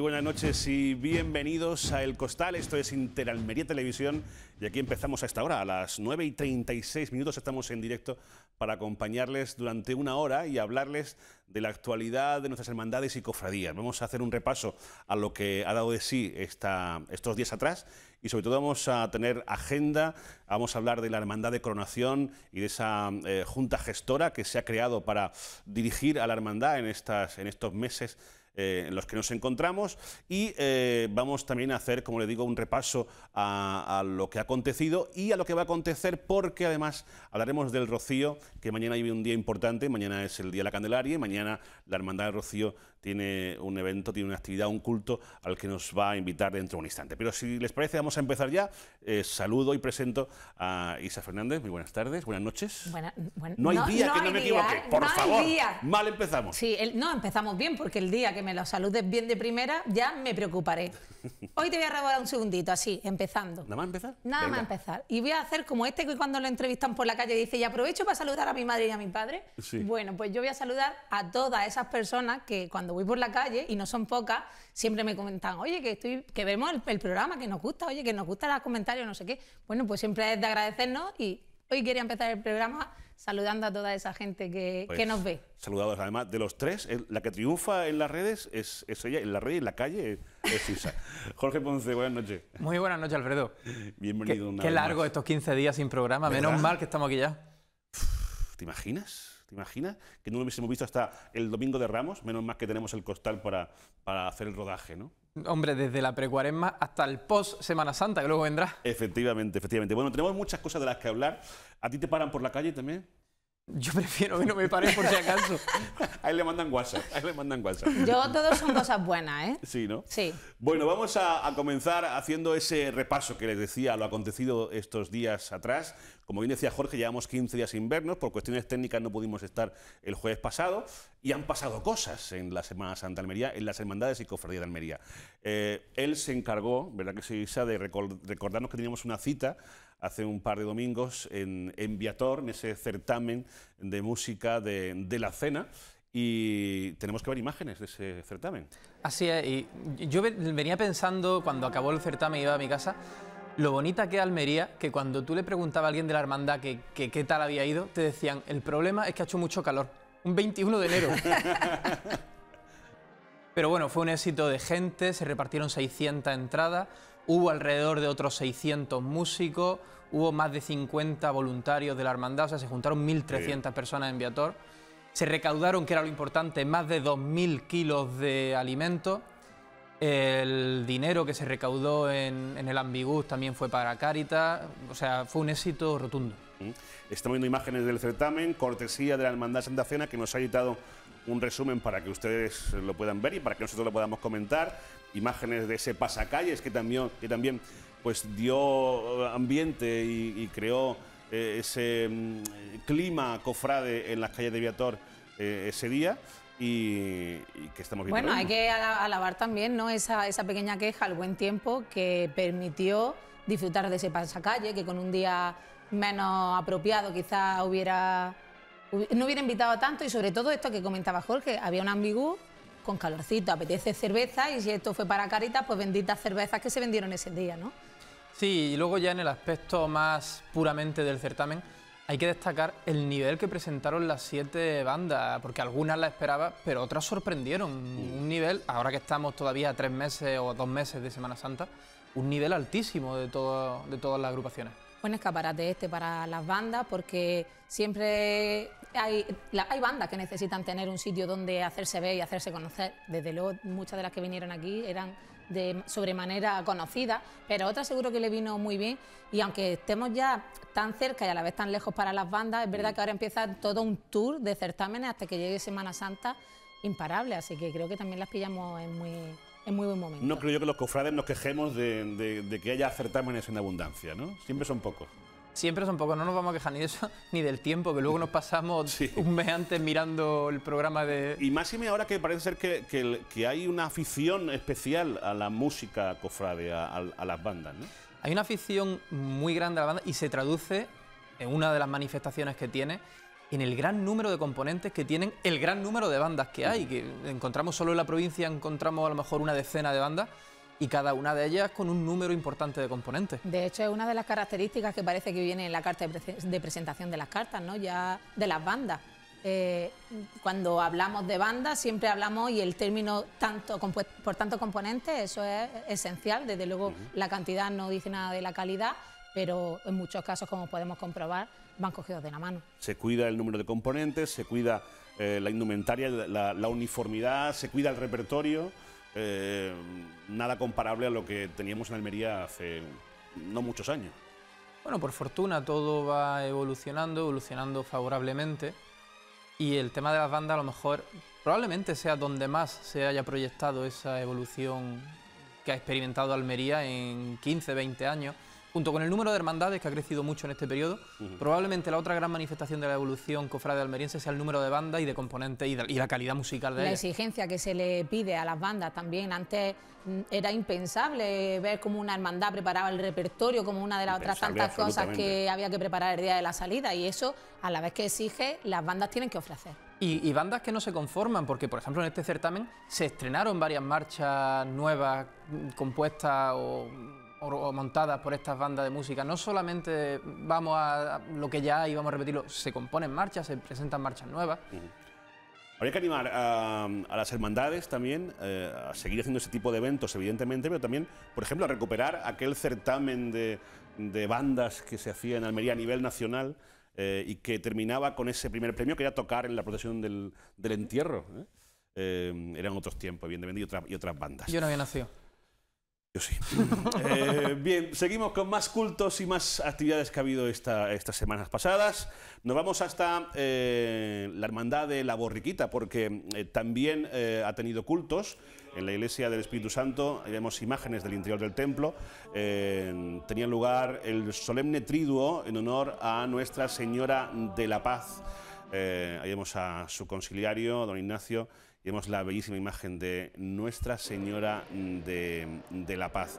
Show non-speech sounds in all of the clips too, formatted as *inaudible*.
Muy buenas noches y bienvenidos a El Costal. Esto es Interalmería Televisión y aquí empezamos a esta hora. A las 9 y 36 minutos estamos en directo para acompañarles durante una hora y hablarles de la actualidad de nuestras hermandades y cofradías. Vamos a hacer un repaso a lo que ha dado de sí esta, estos días atrás y sobre todo vamos a tener agenda, vamos a hablar de la Hermandad de Coronación y de esa eh, junta gestora que se ha creado para dirigir a la hermandad en, estas, en estos meses eh, en los que nos encontramos. Y eh, vamos también a hacer, como le digo, un repaso a, lo que ha acontecido y a lo que va a acontecer porque además hablaremos del Rocío, que mañana hay un día importante, mañana es el Día de la Candelaria y mañana la Hermandad del Rocío tiene un evento, tiene una actividad, un culto al que nos va a invitar dentro de un instante. Pero si les parece, vamos a empezar ya. Eh, saludo y presento a Isa Fernández. Muy buenas tardes, buenas noches. no hay día que no, me equivoque, por favor. Mal empezamos. Sí, no, empezamos bien porque el día que me lo saludes bien de primera ya me preocuparé. *laughs* Hoy te voy a regalar un segundito, así, empezando. ¿Nada más empezar? Nada más empezar. Y voy a hacer como este que cuando lo entrevistan por la calle dice, y aprovecho para saludar a mi madre y a mi padre. Bueno, pues yo voy a saludar a todas esas personas que cuando voy por la calle, y no son pocas, siempre me comentan, oye, que estoy, que vemos el, programa, que nos gusta, oye, que nos gustan los comentarios, no sé qué. Bueno, pues siempre es de agradecernos y hoy quería empezar el programa saludando a toda esa gente que, pues nos ve. Saludados, además, de los tres, la que triunfa en las redes es, ella, en la red y en la calle es Isa. *laughs* Jorge Ponce, buenas noches. Muy buenas noches, Alfredo. Bienvenido. Qué, qué largo estos 15 días sin programa, menos mal que estamos aquí ya. ¿Te imaginas? ¿Te imaginas? Que no lo hubiésemos visto hasta el domingo de Ramos, menos más que tenemos el costal para, para hacer el rodaje, ¿no? Hombre, desde la precuaresma hasta el post Semana Santa, que luego vendrá. Efectivamente, efectivamente. Bueno, tenemos muchas cosas de las que hablar. ¿A ti te paran por la calle también? Yo prefiero que no me pare por si acaso. *laughs* ahí le mandan WhatsApp, ahí le mandan WhatsApp. Yo, todos son cosas buenas, ¿eh? Sí, ¿no? Sí. Bueno, vamos a, a, comenzar haciendo ese repaso que les decía a lo acontecido estos días atrás. Como bien decía Jorge, llevamos 15 días sin vernos, por cuestiones técnicas no pudimos estar el jueves pasado y han pasado cosas en la Semana Santa Almería, en las hermandades y cofradías de Almería. Eh, él se encargó, ¿verdad que se Isa, de recordarnos que teníamos una cita hace un par de domingos en, en Viator, en ese certamen de música de, la cena y tenemos que ver imágenes de ese certamen. Así es, y yo venía pensando cuando acabó el certamen y iba a mi casa, lo bonita que es Almería, que cuando tú le preguntabas a alguien de la hermandad que, qué tal había ido, te decían, el problema es que ha hecho mucho calor, un 21 de enero. *laughs* Pero bueno, fue un éxito de gente, se repartieron 600 entradas, hubo alrededor de otros 600 músicos, hubo más de 50 voluntarios de la hermandad, o sea, se juntaron 1.300 personas en Viator. Se recaudaron, que era lo importante, más de 2.000 kilos de alimentos. El dinero que se recaudó en, el Ambigús también fue para Caritas, o sea, fue un éxito rotundo. Estamos viendo imágenes del certamen, cortesía de la Hermandad Santa Cena, que nos ha editado un resumen para que ustedes lo puedan ver y para que nosotros lo podamos comentar. Imágenes de ese pasacalles que también, que también pues, dio ambiente y, creó eh, ese mm, clima cofrade en las calles de Viator eh, ese día. Y, que estamos viendo. Bueno, hay que alabar también ¿no? esa, esa pequeña queja, el buen tiempo que permitió disfrutar de ese pasacalle, que con un día menos apropiado quizá hubiera no hubiera invitado tanto y sobre todo esto que comentaba Jorge, había un ambigú con calorcito, apetece cerveza y si esto fue para Caritas, pues benditas cervezas que se vendieron ese día, ¿no? Sí, y luego ya en el aspecto más puramente del certamen, hay que destacar el nivel que presentaron las siete bandas, porque algunas las esperaba, pero otras sorprendieron. Un nivel, ahora que estamos todavía a tres meses o dos meses de Semana Santa, un nivel altísimo de, todo, de todas las agrupaciones buen escaparate este para las bandas porque siempre hay, hay bandas que necesitan tener un sitio donde hacerse ver y hacerse conocer. Desde luego muchas de las que vinieron aquí eran de sobremanera conocidas, pero otras seguro que le vino muy bien y aunque estemos ya tan cerca y a la vez tan lejos para las bandas, es verdad que ahora empieza todo un tour de certámenes hasta que llegue Semana Santa imparable, así que creo que también las pillamos en muy en muy buen momento. No creo yo que los cofrades nos quejemos de, que haya certámenes en abundancia, ¿no? Siempre son pocos. Siempre son pocos, no nos vamos a quejar ni de eso *laughs* ni del tiempo, que luego nos pasamos un mes antes mirando el programa de... Y más y ahora que parece ser que, que, hay una afición especial a la música cofrade, a, a, las bandas, ¿no? Hay una afición muy grande a la banda y se traduce en una de las manifestaciones que tiene en el gran número de componentes que tienen el gran número de bandas que hay, que encontramos solo en la provincia, encontramos a lo mejor una decena de bandas y cada una de ellas con un número importante de componentes. De hecho, es una de las características que parece que viene en la carta de presentación de las cartas, ¿no? Ya de las bandas. Eh, cuando hablamos de bandas siempre hablamos y el término tanto por tanto componentes, eso es esencial. Desde luego la cantidad no dice nada de la calidad, pero en muchos casos, como podemos comprobar, van cogidos de la mano. Se cuida el número de componentes, se cuida eh, la indumentaria, la, uniformidad, se cuida el repertorio. Eh, nada comparable a lo que teníamos en Almería hace no muchos años. Bueno, por fortuna todo va evolucionando, evolucionando favorablemente. Y el tema de las bandas a lo mejor probablemente sea donde más se haya proyectado esa evolución que ha experimentado Almería en 15, 20 años junto con el número de hermandades que ha crecido mucho en este periodo, probablemente la otra gran manifestación de la evolución cofrade almeriense sea el número de bandas y de componentes y, la calidad musical de La exigencia que se le pide a las bandas también. Antes mm, era impensable ver cómo una hermandad preparaba el repertorio como una de las otras tantas cosas que había que preparar el día de la salida y eso, a la vez que exige, las bandas tienen que ofrecer. Y, y, bandas que no se conforman, porque por ejemplo en este certamen se estrenaron varias marchas nuevas mm, compuestas o o, montadas por estas bandas de música, no solamente vamos a, lo que ya hay, vamos a repetirlo, se componen marchas, se presentan marchas nuevas. Habría que animar a, las hermandades también eh, a seguir haciendo ese tipo de eventos, evidentemente, pero también, por ejemplo, a recuperar aquel certamen de, bandas que se hacía en Almería a nivel nacional eh, y que terminaba con ese primer premio que era tocar en la procesión del, entierro. ¿eh? eran otros tiempos, evidentemente, y, y otras bandas. Yo no había nacido. Yo sí. Eh, bien, seguimos con más cultos y más actividades que ha habido estas semanas pasadas. Nos vamos hasta eh, la Hermandad de la Borriquita, porque eh, también ha tenido cultos. En la iglesia del Espíritu Santo vemos imágenes del interior del templo. tenía lugar el solemne triduo en honor a Nuestra Señora de la Paz. ahí vemos a su conciliario, don Ignacio vemos la bellísima imagen de Nuestra Señora de, la Paz.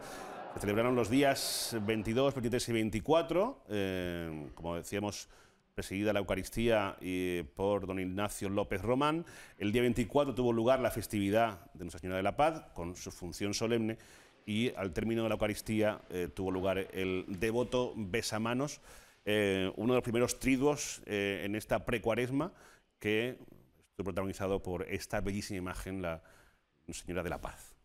Se celebraron los días 22, 23 y 24, eh, como decíamos, presidida la Eucaristía por don Ignacio López Román. El día 24 tuvo lugar la festividad de Nuestra Señora de la Paz con su función solemne y al término de la Eucaristía eh, tuvo lugar el devoto besamanos, eh, uno de los primeros triduos en esta precuaresma que protagonizado por esta bellísima imagen, la Señora de la Paz.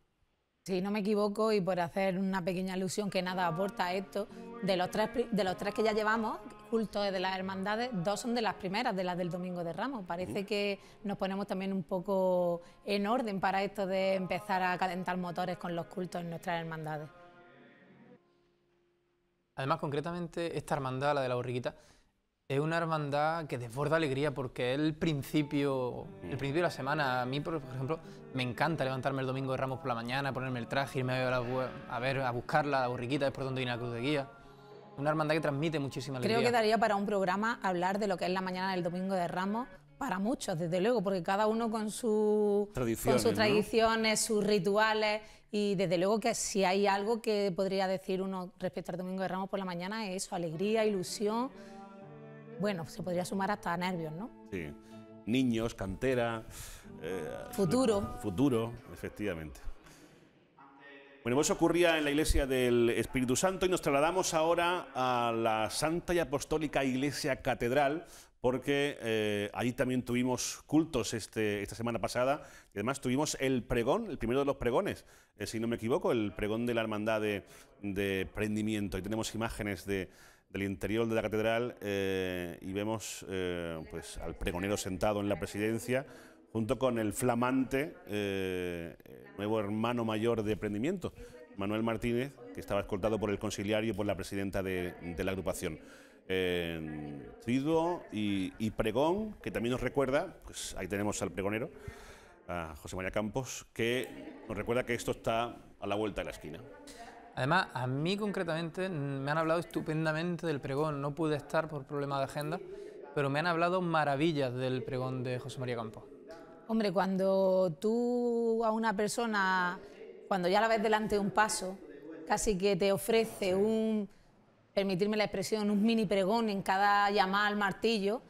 Si no me equivoco, y por hacer una pequeña alusión que nada aporta a esto, de los tres, de los tres que ya llevamos, cultos de las hermandades, dos son de las primeras, de las del Domingo de Ramos. Parece que nos ponemos también un poco en orden para esto de empezar a calentar motores con los cultos en nuestras hermandades. Además, concretamente, esta hermandad, la de la borriquita, es una hermandad que desborda alegría porque es el principio, el principio de la semana. A mí, por ejemplo, me encanta levantarme el domingo de Ramos por la mañana, ponerme el traje, irme a ver, a, ver, a buscarla, la borriquita, después donde viene la cruz de guía. Una hermandad que transmite muchísima alegría. Creo que daría para un programa hablar de lo que es la mañana del domingo de Ramos para muchos, desde luego, porque cada uno con, su, tradiciones, con sus tradiciones, sus rituales, y desde luego que si hay algo que podría decir uno respecto al Domingo de Ramos por la mañana es eso, alegría, ilusión bueno, se podría sumar hasta nervios, ¿no? Sí. Niños, cantera. Eh, futuro. Futuro, efectivamente. Bueno, eso ocurría en la iglesia del Espíritu Santo y nos trasladamos ahora a la Santa y Apostólica Iglesia Catedral, porque eh, allí también tuvimos cultos este, esta semana pasada y además tuvimos el pregón, el primero de los pregones, eh, si no me equivoco, el pregón de la Hermandad de, de Prendimiento. Ahí tenemos imágenes de, del interior de la catedral eh, y vemos eh, pues, al pregonero sentado en la presidencia junto con el flamante eh, nuevo hermano mayor de prendimiento, Manuel Martínez, que estaba escoltado por el conciliario y por la presidenta de, la agrupación. Triduo y, y, pregón, que también nos recuerda, pues ahí tenemos al pregonero, José María Campos, que nos recuerda que esto está a la vuelta de la esquina. Además, a mí concretamente me han hablado estupendamente del pregón. No pude estar por problemas de agenda, pero me han hablado maravillas del pregón de José María Campos. Hombre, cuando tú a una persona, cuando ya la ves delante de un paso, casi que te ofrece un, permitirme la expresión, un mini pregón en cada llamada al martillo,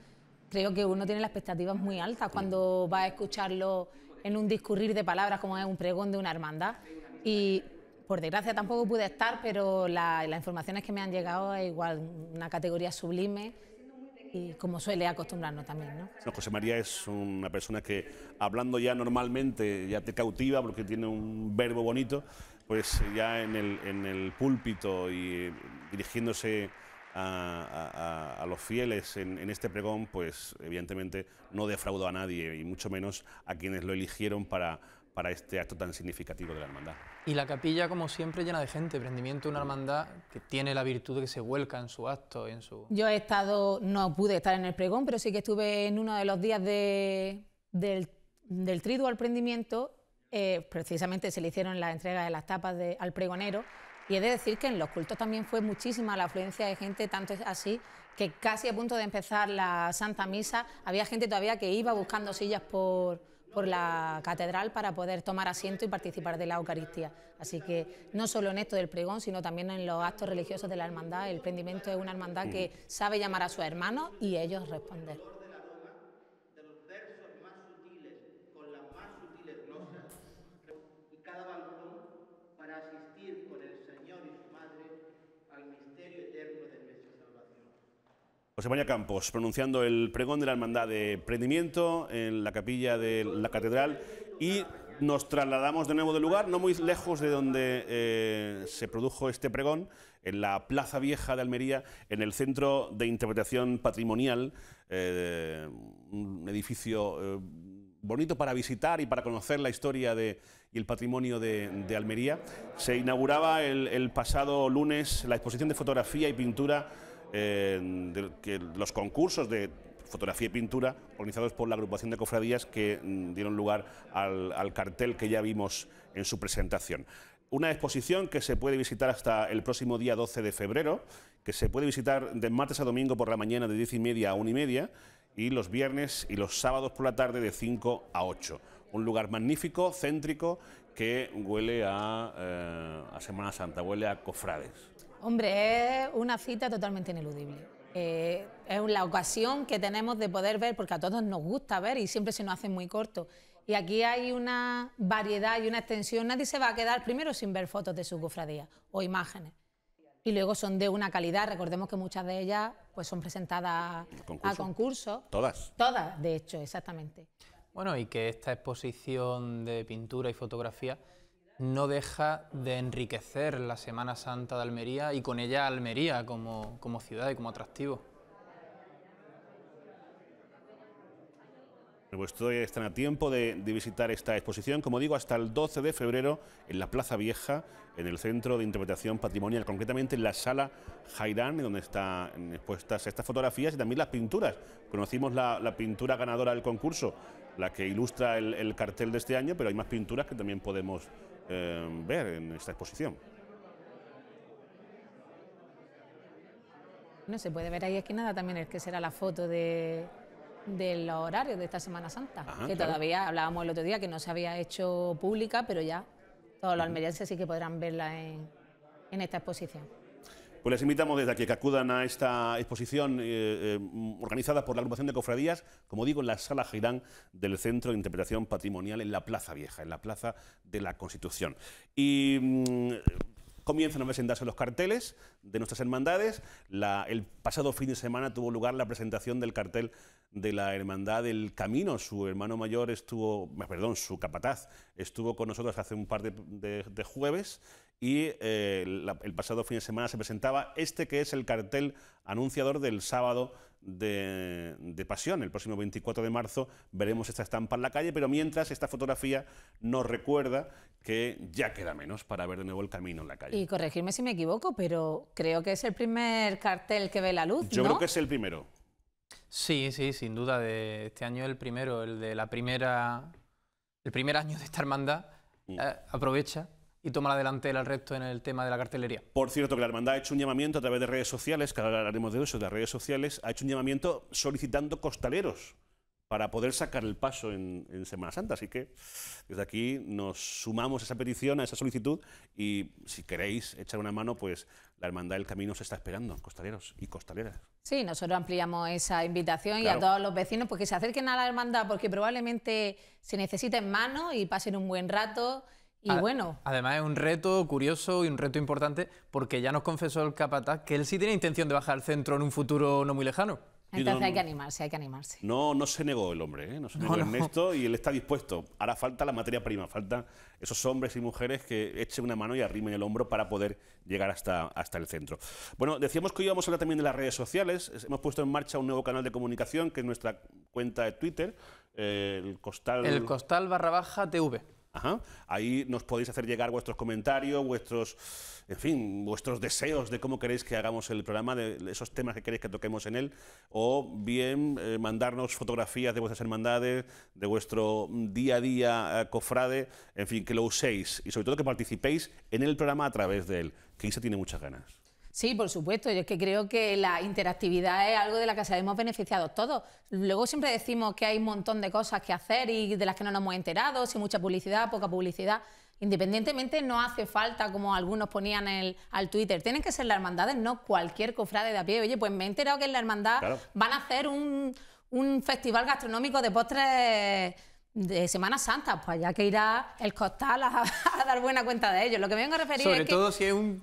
creo que uno tiene las expectativas muy altas cuando va a escucharlo en un discurrir de palabras como es un pregón de una hermandad. Y por desgracia tampoco pude estar, pero las informaciones que me han llegado es igual una categoría sublime y como suele acostumbrarnos también. ¿no? José María es una persona que hablando ya normalmente ya te cautiva porque tiene un verbo bonito, pues ya en el, en púlpito y dirigiéndose a, los fieles en, este pregón, pues evidentemente no defraudó a nadie y mucho menos a quienes lo eligieron para, para este acto tan significativo de la hermandad. Y la capilla, como siempre, llena de gente, prendimiento de una hermandad que tiene la virtud de que se vuelca en su acto. En su... Yo he estado, no pude estar en el pregón, pero sí que estuve en uno de los días de, del, del triduo al prendimiento. Eh, precisamente se le hicieron la entrega de las tapas al pregonero y he de decir que en los cultos también fue muchísima la afluencia de gente, tanto es así que casi a punto de empezar la Santa Misa había gente todavía que iba buscando sillas por, por la catedral para poder tomar asiento y participar de la Eucaristía. Así que no solo en esto del pregón, sino también en los actos religiosos de la hermandad. El prendimiento es una hermandad que sabe llamar a sus hermanos y ellos responder. José Campos, pronunciando el pregón de la Hermandad de Prendimiento en la capilla de la Catedral y nos trasladamos de nuevo del lugar, no muy lejos de donde eh, se produjo este pregón, en la Plaza Vieja de Almería, en el Centro de Interpretación Patrimonial, eh, un edificio eh, bonito para visitar y para conocer la historia de, y el patrimonio de, Almería. Se inauguraba el pasado lunes la exposición de fotografía y pintura los concursos de fotografía y pintura organizados por la agrupación de cofradías que mm, dieron lugar al, cartel que ya vimos en su presentación. Una exposición que se puede visitar hasta el próximo día 12 de febrero, que se puede visitar de martes a domingo por la mañana de 10 y media a 1 y media y los viernes y los sábados por la tarde de 5 a 8. Un lugar magnífico, céntrico, que huele a, eh, a Semana Santa, huele a cofrades. Hombre, es una cita totalmente ineludible. Eh, es la ocasión que tenemos de poder ver, porque a todos nos gusta ver y siempre se nos hace muy corto. Y aquí hay una variedad y una extensión. Nadie se va a quedar primero sin ver fotos de su cofradía o imágenes. Y luego son de una calidad. Recordemos que muchas de ellas pues, son presentadas a concurso. Todas. Todas, de hecho, exactamente. Bueno, y que esta exposición de pintura y fotografía no deja de enriquecer la Semana Santa de Almería y con ella Almería como, ciudad y como atractivo. Pues todavía están a tiempo de, visitar esta exposición, como digo, hasta el 12 de febrero en la Plaza Vieja, en el Centro de Interpretación Patrimonial, concretamente en la Sala Jairán, donde están expuestas estas fotografías y también las pinturas. Conocimos la, pintura ganadora del concurso, la que ilustra el cartel de este año, pero hay más pinturas que también podemos eh, ver en esta exposición. No se puede ver ahí aquí nada también es que será la foto de, los horarios de esta Semana Santa, que todavía hablábamos el otro día que no se había hecho pública, pero ya todos los almerienses sí que podrán verla en esta exposición. Pues les invitamos desde aquí que acudan a esta exposición eh, eh, organizada por la agrupación de cofradías, como digo, en la sala Girán del Centro de Interpretación Patrimonial en la Plaza Vieja, en la Plaza de la Constitución. Y mm, comienzan a presentarse los carteles de nuestras hermandades. el pasado fin de semana tuvo lugar la presentación del cartel de la Hermandad del Camino. Su hermano mayor estuvo, perdón, su capataz estuvo con nosotros hace un par de jueves y eh, el pasado fin de semana se presentaba este que es el cartel anunciador del sábado de, Pasión. El próximo 24 de marzo veremos esta estampa en la calle, pero mientras esta fotografía nos recuerda que ya queda menos para ver de nuevo el camino en la calle. Y corregirme si me equivoco, pero creo que es el primer cartel que ve la luz. Yo creo que es el primero. Sí, sí, sin duda. De este año el primero, el de la primera, el primer año de esta hermandad. Mm. Eh, aprovecha y toma la delantera al resto en el tema de la cartelería. Por cierto, que la Hermandad ha hecho un llamamiento a través de redes sociales, que ahora hablaremos de eso, de redes sociales, ha hecho un llamamiento solicitando costaleros. para poder sacar el paso en, Semana Santa. Así que desde aquí nos sumamos a esa petición, a esa solicitud y si queréis echar una mano, pues la Hermandad del Camino se está esperando, costaleros y costaleras. Sí, nosotros ampliamos esa invitación y a todos los vecinos porque se acerquen a la Hermandad porque probablemente se necesiten manos y pasen un buen rato. Y bueno. Además es un reto curioso y un reto importante porque ya nos confesó el capataz que él sí tiene intención de bajar al centro en un futuro no muy lejano. Entonces hay que animarse, hay que animarse. No, no se negó el hombre, ¿eh? no se negó Ernesto y él está dispuesto. Ahora falta la materia prima, falta esos hombres y mujeres que echen una mano y arrimen el hombro para poder llegar hasta, hasta el centro. Bueno, decíamos que íbamos a hablar también de las redes sociales. Hemos puesto en marcha un nuevo canal de comunicación que es nuestra cuenta de Twitter, eh, el Costal... El Costal barra baja TV. Ahí nos podéis hacer llegar vuestros comentarios, vuestros, en fin, vuestros deseos de cómo queréis que hagamos el programa, de esos temas que queréis que toquemos en él, o bien eh, mandarnos fotografías de vuestras hermandades, de vuestro día a día eh, cofrade, en fin, que lo uséis. Y sobre todo que participéis en el programa a través de él, que Isa tiene muchas ganas. Sí, por supuesto. Yo es que creo que la interactividad es algo de la que hemos beneficiado todos. Luego siempre decimos que hay un montón de cosas que hacer y de las que no nos hemos enterado, si mucha publicidad, poca publicidad. Independientemente, no hace falta, como algunos ponían el, al Twitter, tienen que ser las hermandades, no cualquier cofrade de a pie. Oye, pues me he enterado que en la hermandad van a hacer un, un festival gastronómico de postres de Semana Santa, pues ya que irá el costal a, *laughs* dar buena cuenta de ello. Lo que me vengo a referir Sobre es todo si es un,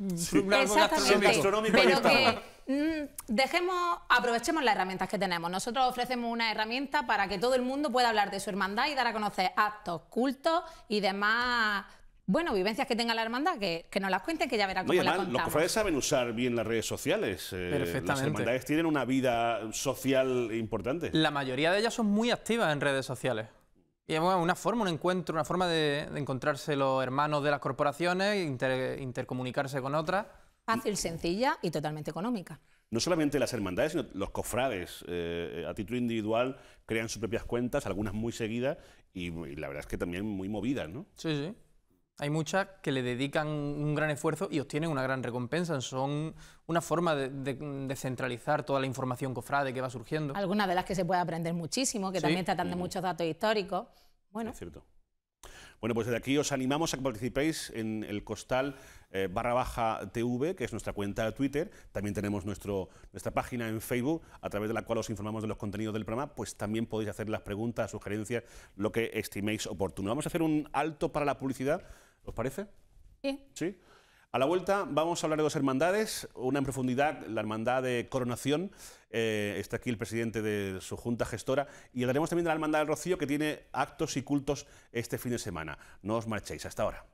gastronómico. Pero que mm, dejemos, aprovechemos las herramientas que tenemos. Nosotros ofrecemos una herramienta para que todo el mundo pueda hablar de su hermandad y dar a conocer actos, cultos y demás bueno, vivencias que tenga la hermandad, que, que nos las cuenten, que ya verán cómo las contamos. Los cofrades saben usar bien las redes sociales. Eh, Perfectamente. Las hermandades tienen una vida social importante. La mayoría de ellas son muy activas en redes sociales. Y es una forma, un encuentro, una forma de, encontrarse los hermanos de las corporaciones, intercomunicarse con otras. Fácil, sencilla y totalmente económica. No solamente las hermandades, sino los cofrades eh, a título individual crean sus propias cuentas, algunas muy seguidas y, y, la verdad es que también muy movidas, ¿no? Sí, sí. Hay muchas que le dedican un gran esfuerzo y obtienen una gran recompensa. Son una forma de, centralizar toda la información cofrade que va surgiendo. Algunas de las que se puede aprender muchísimo, que también tratan de muchos datos históricos. Bueno. Es cierto. Bueno, pues desde aquí os animamos a que participéis en el costal eh, barra baja TV, que es nuestra cuenta de Twitter. También tenemos nuestro, nuestra página en Facebook, a través de la cual os informamos de los contenidos del programa. Pues también podéis hacer las preguntas, sugerencias, lo que estiméis oportuno. Vamos a hacer un alto para la publicidad, ¿os parece? Sí. ¿Sí? A la vuelta vamos a hablar de dos hermandades, una en profundidad, la hermandad de Coronación, eh, está aquí el presidente de su junta gestora, y hablaremos también de la hermandad del Rocío que tiene actos y cultos este fin de semana. No os marchéis, hasta ahora.